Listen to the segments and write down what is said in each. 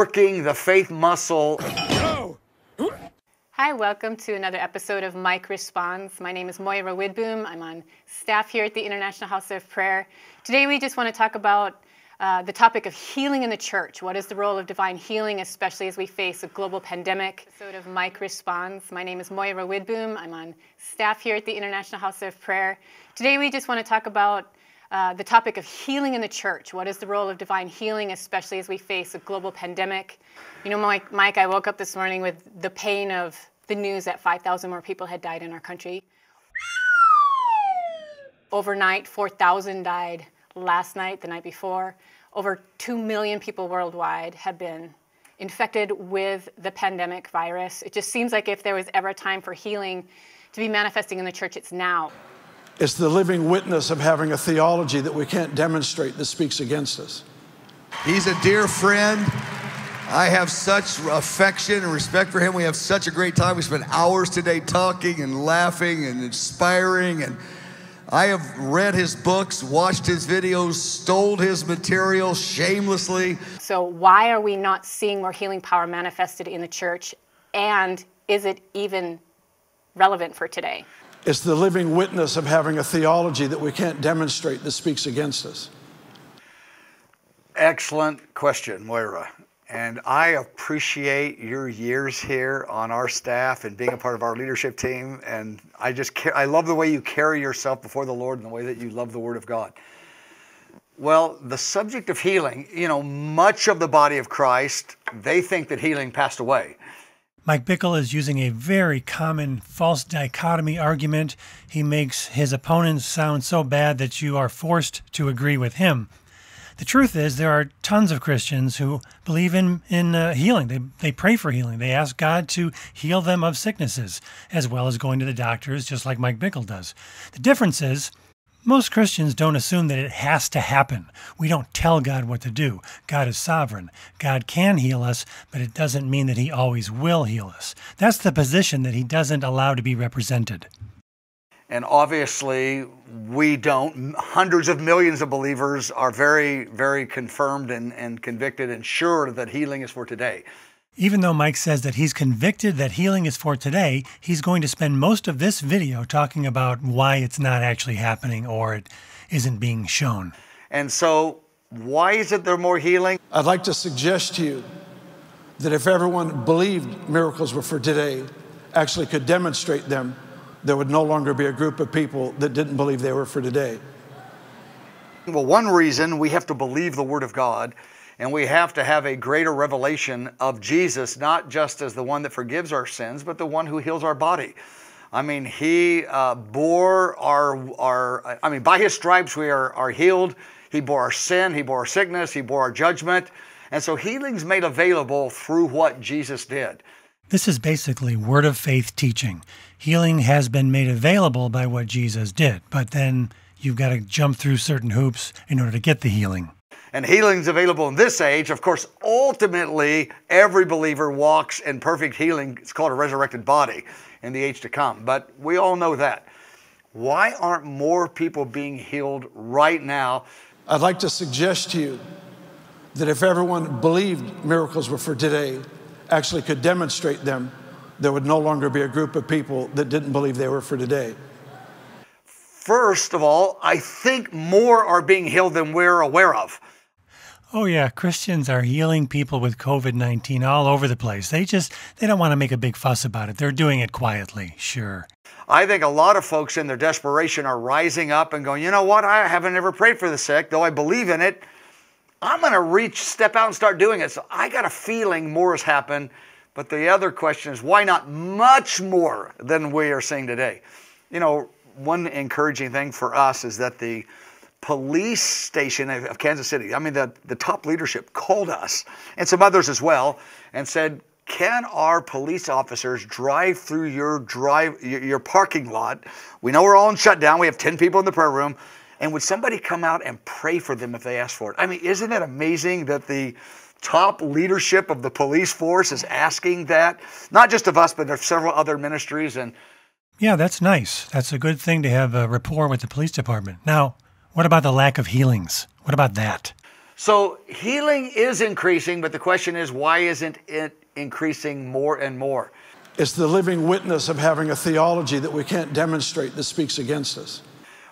working the faith muscle. Hi, welcome to another episode of Mike Responds. My name is Moira Widboom. I'm on staff here at the International House of Prayer. Today we just want to talk about uh, the topic of healing in the church. What is the role of divine healing, especially as we face a global pandemic? Episode of Mike Responds. My name is Moira Widboom. I'm on staff here at the International House of Prayer. Today we just want to talk about uh, the topic of healing in the church. What is the role of divine healing, especially as we face a global pandemic? You know, Mike, Mike I woke up this morning with the pain of the news that 5,000 more people had died in our country. Overnight, 4,000 died last night, the night before. Over 2 million people worldwide have been infected with the pandemic virus. It just seems like if there was ever a time for healing to be manifesting in the church, it's now. It's the living witness of having a theology that we can't demonstrate that speaks against us. He's a dear friend. I have such affection and respect for him. We have such a great time. We spent hours today talking and laughing and inspiring and I have read his books, watched his videos, stole his material shamelessly. So, why are we not seeing more healing power manifested in the church? And is it even relevant for today? It's the living witness of having a theology that we can't demonstrate that speaks against us. Excellent question, Moira. And I appreciate your years here on our staff and being a part of our leadership team. And I just, I love the way you carry yourself before the Lord and the way that you love the Word of God. Well, the subject of healing, you know, much of the body of Christ, they think that healing passed away. Mike Bickle is using a very common false dichotomy argument. He makes his opponents sound so bad that you are forced to agree with him. The truth is, there are tons of Christians who believe in in uh, healing. They they pray for healing. They ask God to heal them of sicknesses, as well as going to the doctors, just like Mike Bickle does. The difference is. Most Christians don't assume that it has to happen. We don't tell God what to do. God is sovereign. God can heal us, but it doesn't mean that He always will heal us. That's the position that He doesn't allow to be represented. And obviously, we don't. Hundreds of millions of believers are very, very confirmed and, and convicted and sure that healing is for today. Even though Mike says that he's convicted that healing is for today, he's going to spend most of this video talking about why it's not actually happening or it isn't being shown. And so, why is it there more healing? I'd like to suggest to you that if everyone believed miracles were for today, actually could demonstrate them, there would no longer be a group of people that didn't believe they were for today. Well, one reason we have to believe the Word of God and we have to have a greater revelation of Jesus, not just as the one that forgives our sins, but the one who heals our body. I mean, He uh, bore our, our, I mean, by His stripes we are, are healed. He bore our sin, He bore our sickness, He bore our judgment. And so healing's made available through what Jesus did. This is basically word of faith teaching. Healing has been made available by what Jesus did, but then you've got to jump through certain hoops in order to get the healing. And healing's available in this age. Of course, ultimately, every believer walks in perfect healing. It's called a resurrected body in the age to come. But we all know that. Why aren't more people being healed right now? I'd like to suggest to you that if everyone believed miracles were for today, actually could demonstrate them, there would no longer be a group of people that didn't believe they were for today. First of all, I think more are being healed than we're aware of. Oh yeah, Christians are healing people with COVID-19 all over the place. They just they don't want to make a big fuss about it. They're doing it quietly, sure. I think a lot of folks in their desperation are rising up and going, "You know what? I haven't ever prayed for the sick, though I believe in it. I'm going to reach, step out and start doing it. So I got a feeling more has happened. But the other question is, why not much more than we are seeing today? You know, one encouraging thing for us is that the police station of Kansas City, I mean, the, the top leadership called us and some others as well and said, can our police officers drive through your drive your parking lot? We know we're all in shutdown. We have 10 people in the prayer room. And would somebody come out and pray for them if they asked for it? I mean, isn't it amazing that the top leadership of the police force is asking that? Not just of us, but there's several other ministries and Yeah, that's nice. That's a good thing to have a rapport with the police department. Now, what about the lack of healings? What about that? So healing is increasing, but the question is, why isn't it increasing more and more? It's the living witness of having a theology that we can't demonstrate that speaks against us.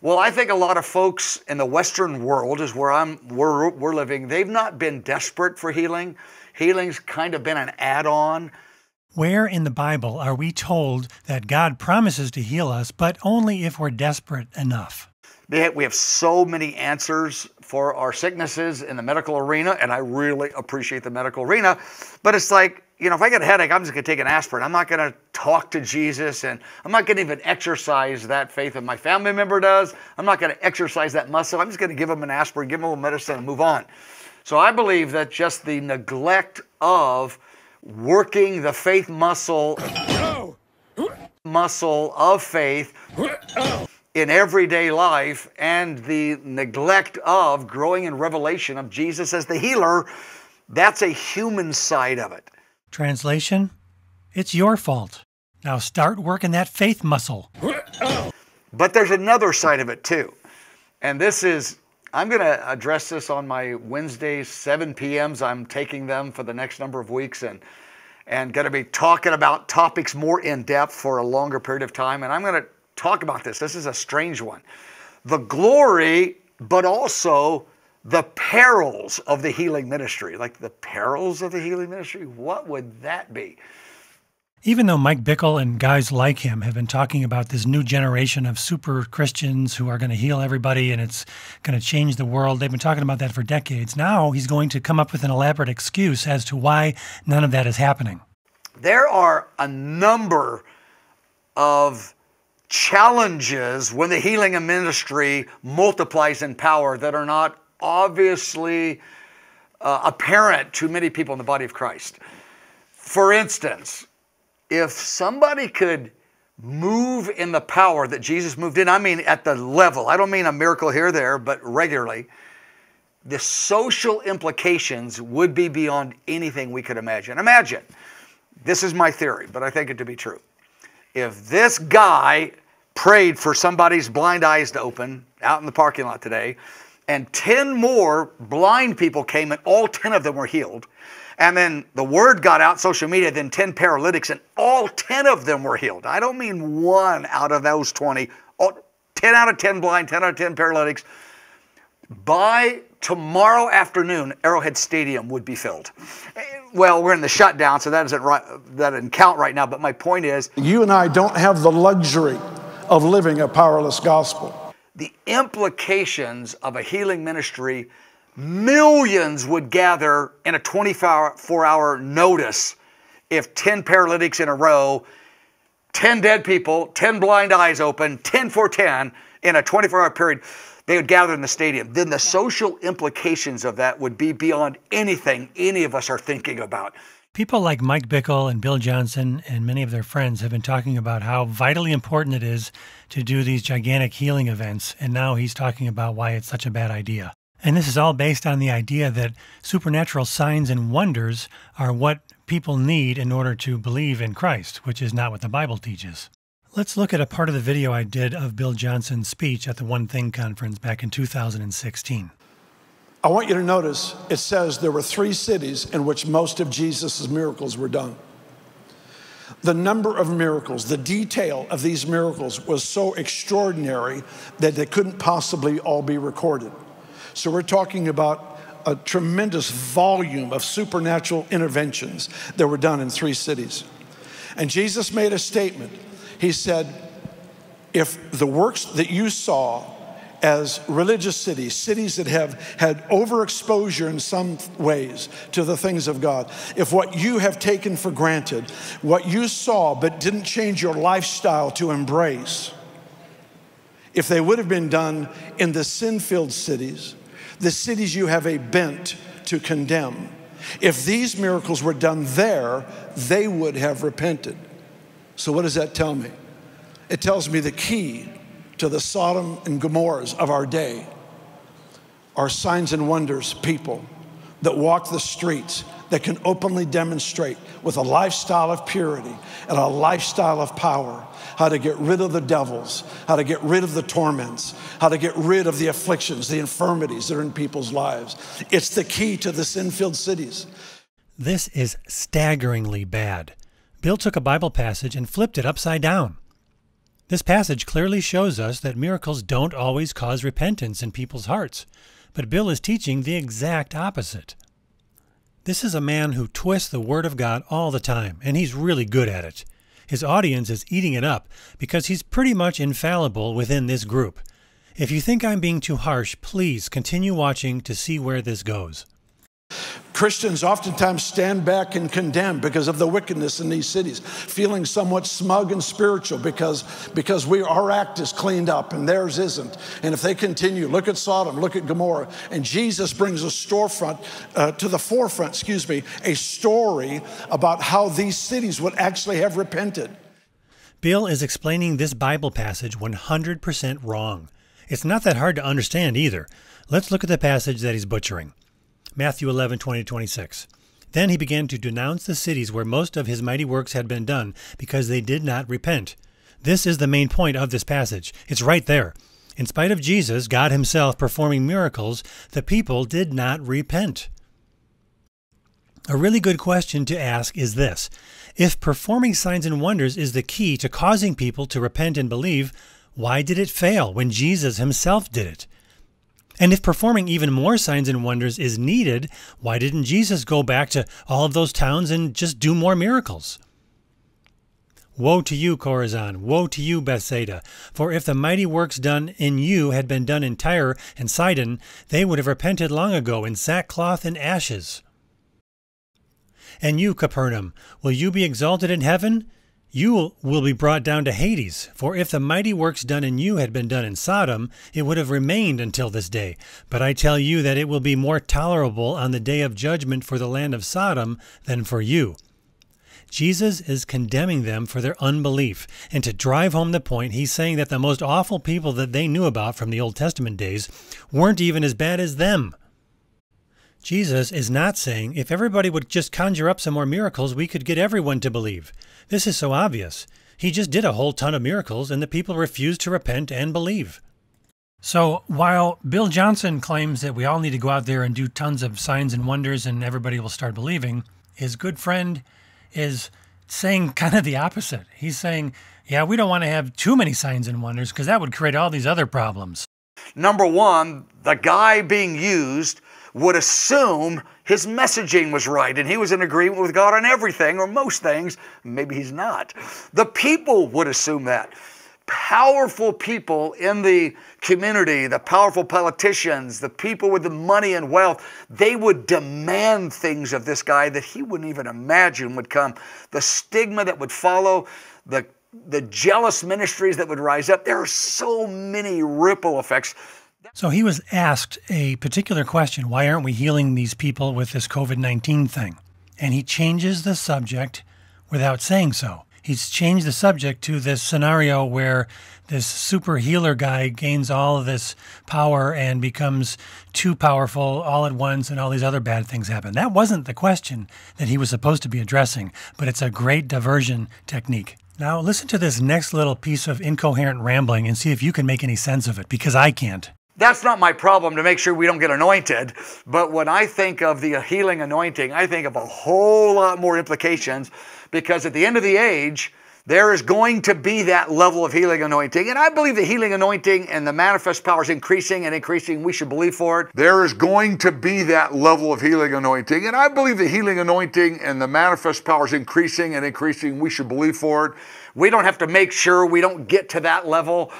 Well, I think a lot of folks in the Western world is where I'm we're, we're living. They've not been desperate for healing. Healing's kind of been an add-on. Where in the Bible are we told that God promises to heal us, but only if we're desperate enough? We have so many answers for our sicknesses in the medical arena, and I really appreciate the medical arena. But it's like, you know, if I get a headache, I'm just going to take an aspirin. I'm not going to talk to Jesus, and I'm not going to even exercise that faith that my family member does. I'm not going to exercise that muscle. I'm just going to give them an aspirin, give them a little medicine, and move on. So I believe that just the neglect of working the faith muscle, muscle of faith in everyday life and the neglect of growing in revelation of Jesus as the healer, that's a human side of it. Translation It's your fault. Now start working that faith muscle. But there's another side of it too. And this is, I'm going to address this on my Wednesdays, 7 p.m.s. I'm taking them for the next number of weeks and, and going to be talking about topics more in depth for a longer period of time. And I'm going to talk about this. This is a strange one. The glory, but also the perils of the healing ministry. Like the perils of the healing ministry? What would that be? Even though Mike Bickle and guys like him have been talking about this new generation of super Christians who are going to heal everybody and it's going to change the world, they've been talking about that for decades. Now he's going to come up with an elaborate excuse as to why none of that is happening. There are a number of challenges when the healing and ministry multiplies in power that are not obviously uh, apparent to many people in the body of Christ. For instance, if somebody could move in the power that Jesus moved in, I mean at the level, I don't mean a miracle here there, but regularly, the social implications would be beyond anything we could imagine. Imagine, this is my theory, but I think it to be true if this guy prayed for somebody's blind eyes to open out in the parking lot today, and 10 more blind people came and all 10 of them were healed, and then the word got out, social media, then 10 paralytics, and all 10 of them were healed. I don't mean one out of those 20, all, 10 out of 10 blind, 10 out of 10 paralytics. By tomorrow afternoon, Arrowhead Stadium would be filled. Well, we're in the shutdown, so that doesn't, right, that doesn't count right now. But my point is, You and I don't have the luxury of living a powerless gospel. the implications of a healing ministry, millions would gather in a 24 hour notice if 10 paralytics in a row, 10 dead people, 10 blind eyes open, 10 for 10 in a 24 hour period, they would gather in the stadium. Then the social implications of that would be beyond anything any of us are thinking about. People like Mike Bickle and Bill Johnson and many of their friends have been talking about how vitally important it is to do these gigantic healing events, and now he's talking about why it's such a bad idea. And this is all based on the idea that supernatural signs and wonders are what people need in order to believe in Christ, which is not what the Bible teaches. Let's look at a part of the video I did of Bill Johnson's speech at the One Thing conference back in 2016. I want you to notice it says there were three cities in which most of Jesus' miracles were done. The number of miracles, the detail of these miracles was so extraordinary that they couldn't possibly all be recorded. So we're talking about a tremendous volume of supernatural interventions that were done in three cities. And Jesus made a statement. He said, If the works that you saw as religious cities, cities that have had overexposure in some ways to the things of God, if what you have taken for granted, what you saw but didn't change your lifestyle to embrace, if they would have been done in the sin filled cities, the cities you have a bent to condemn, if these miracles were done there, they would have repented. So, what does that tell me? It tells me the key to the Sodom and Gomorrahs of our day are signs and wonders people that walk the streets that can openly demonstrate with a lifestyle of purity and a lifestyle of power how to get rid of the devils, how to get rid of the torments, how to get rid of the afflictions, the infirmities that are in people's lives. It's the key to the sin filled cities. This is staggeringly bad. Bill took a Bible passage and flipped it upside down. This passage clearly shows us that miracles don't always cause repentance in people's hearts, but Bill is teaching the exact opposite. This is a man who twists the Word of God all the time, and he's really good at it. His audience is eating it up because he's pretty much infallible within this group. If you think I'm being too harsh, please continue watching to see where this goes. Christians oftentimes stand back and condemn because of the wickedness in these cities, feeling somewhat smug and spiritual because, because we, our act is cleaned up and theirs isn't. And if they continue, look at Sodom, look at Gomorrah. And Jesus brings a storefront uh, to the forefront, excuse me, a story about how these cities would actually have repented. Bill is explaining this Bible passage 100% wrong. It's not that hard to understand either. Let's look at the passage that he's butchering. Matthew 11, 20 26. Then he began to denounce the cities where most of his mighty works had been done, because they did not repent. This is the main point of this passage. It's right there. In spite of Jesus, God Himself, performing miracles, the people did not repent. A really good question to ask is this If performing signs and wonders is the key to causing people to repent and believe, why did it fail when Jesus Himself did it? And if performing even more signs and wonders is needed, why didn't Jesus go back to all of those towns and just do more miracles? Woe to you, Chorazin! Woe to you, Bethsaida! For if the mighty works done in you had been done in Tyre and Sidon, they would have repented long ago in sackcloth and ashes. And you, Capernaum, will you be exalted in heaven? You will be brought down to Hades, for if the mighty works done in you had been done in Sodom, it would have remained until this day. But I tell you that it will be more tolerable on the day of judgment for the land of Sodom than for you. Jesus is condemning them for their unbelief, and to drive home the point, he's saying that the most awful people that they knew about from the Old Testament days weren't even as bad as them. Jesus is not saying if everybody would just conjure up some more miracles, we could get everyone to believe. This is so obvious. He just did a whole ton of miracles, and the people refused to repent and believe. So, while Bill Johnson claims that we all need to go out there and do tons of signs and wonders and everybody will start believing, his good friend is saying kind of the opposite. He's saying, yeah, we don't want to have too many signs and wonders because that would create all these other problems. Number one, the guy being used would assume his messaging was right and he was in agreement with God on everything or most things. Maybe he's not. The people would assume that. Powerful people in the community, the powerful politicians, the people with the money and wealth, they would demand things of this guy that he wouldn't even imagine would come. The stigma that would follow, the the jealous ministries that would rise up. There are so many ripple effects so he was asked a particular question why aren't we healing these people with this COVID 19 thing? And he changes the subject without saying so. He's changed the subject to this scenario where this super healer guy gains all of this power and becomes too powerful all at once, and all these other bad things happen. That wasn't the question that he was supposed to be addressing, but it's a great diversion technique. Now, listen to this next little piece of incoherent rambling and see if you can make any sense of it, because I can't. That's not my problem to make sure we don't get anointed. But when I think of the healing anointing, I think of a whole lot more implications because at the end of the age, there is going to be that level of healing anointing. And I believe the healing anointing and the manifest power is increasing and increasing. We should believe for it. There is going to be that level of healing anointing. And I believe the healing anointing and the manifest power is increasing and increasing. We should believe for it. We don't have to make sure we don't get to that level.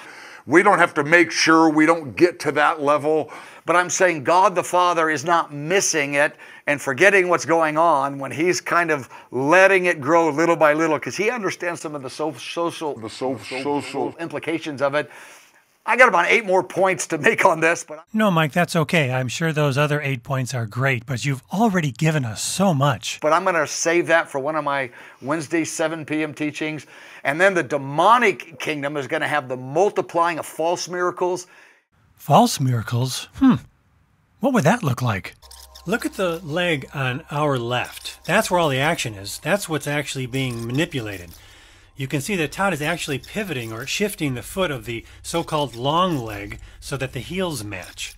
We don't have to make sure we don't get to that level. But I'm saying God the Father is not missing it and forgetting what's going on when He's kind of letting it grow little by little because He understands some of the social, the social implications of it. I got about eight more points to make on this, but no, Mike, that's okay. I'm sure those other eight points are great, but you've already given us so much. But I'm going to save that for one of my Wednesday 7 p.m. teachings. And then the demonic kingdom is going to have the multiplying of false miracles. False miracles? Hmm. What would that look like? Look at the leg on our left. That's where all the action is. That's what's actually being manipulated. You can see that Todd is actually pivoting or shifting the foot of the so called long leg so that the heels match.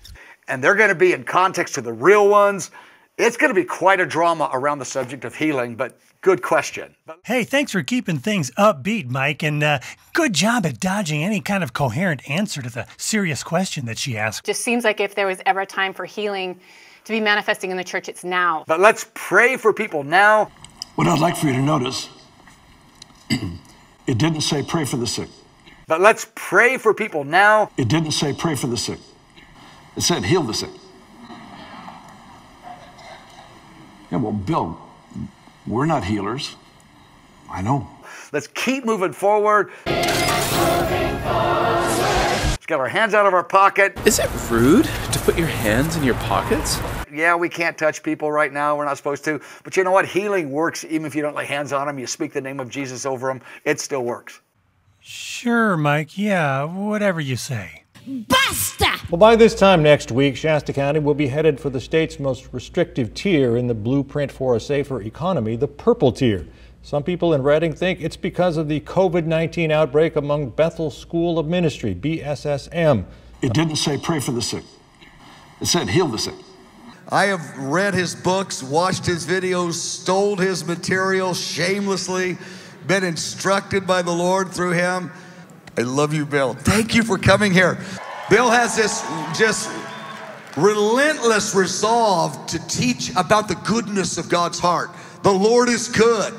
And they're going to be in context to the real ones. It's going to be quite a drama around the subject of healing, but good question. Hey, thanks for keeping things upbeat, Mike, and uh, good job at dodging any kind of coherent answer to the serious question that she asked. Just seems like if there was ever a time for healing to be manifesting in the church, it's now. But let's pray for people now. What I'd like for you to notice, it didn't say pray for the sick. But let's pray for people now. It didn't say pray for the sick. It said heal the sick. Yeah, well, Bill, we're not healers. I know. Let's keep moving forward. Let's get our hands out of our pocket. Is it rude to put your hands in your pockets? Yeah, we can't touch people right now. We're not supposed to. But you know what? Healing works even if you don't lay hands on them. You speak the name of Jesus over them. It still works. Sure, Mike. Yeah, whatever you say. Basta! Well, by this time next week, Shasta County will be headed for the state's most restrictive tier in the blueprint for a safer economy, the purple tier. Some people in Redding think it's because of the COVID 19 outbreak among Bethel School of Ministry, BSSM. It didn't say pray for the sick, it said heal the sick. I have read his books, watched his videos, stole his material shamelessly, been instructed by the Lord through him. I love you, Bill. Thank you for coming here. Bill has this just relentless resolve to teach about the goodness of God's heart. The Lord is good.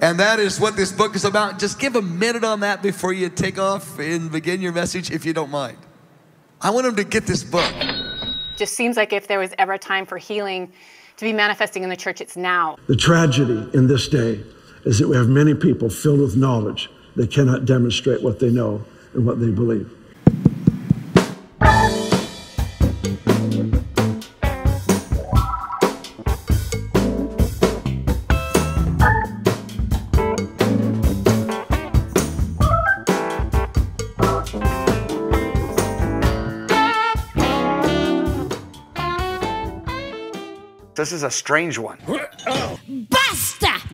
And that is what this book is about. Just give a minute on that before you take off and begin your message, if you don't mind. I want him to get this book. Just seems like if there was ever a time for healing to be manifesting in the church, it's now. The tragedy in this day is that we have many people filled with knowledge that cannot demonstrate what they know and what they believe. This is a strange one.